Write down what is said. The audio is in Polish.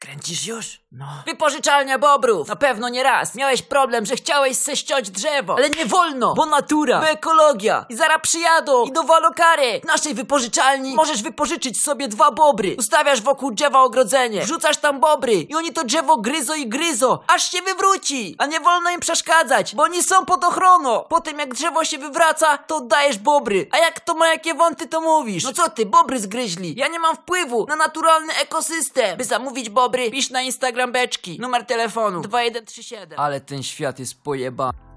Kręcisz już? No. Wypożyczalnia bobrów! Na pewno nie raz. Miałeś problem, że chciałeś se ściąć drzewo. Ale nie wolno, bo natura, bo ekologia. I zaraz przyjadą i dowalą kary. W naszej wypożyczalni możesz wypożyczyć sobie dwa bobry. Ustawiasz wokół drzewa ogrodzenie. Wrzucasz tam bobry i oni to drzewo gryzą i gryzą, aż się wywróci. A nie wolno im przeszkadzać, bo oni są pod ochroną. Potem jak drzewo się wywraca, to oddajesz bobry. A jak to ma jakie wąty, to mówisz. No co ty, bobry zgryźli. Ja nie mam wpływu na naturalny ekosystem. By zamówić bobry, pisz na Instagram beczki. Numer telefonu 2137. Ale ten świat jest pojebany.